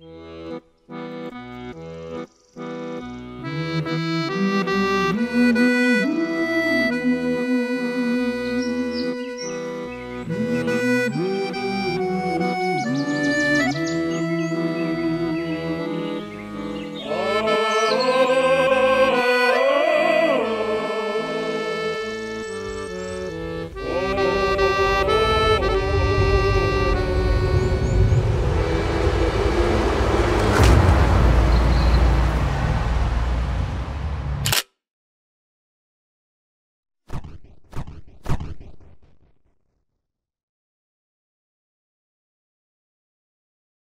Mm.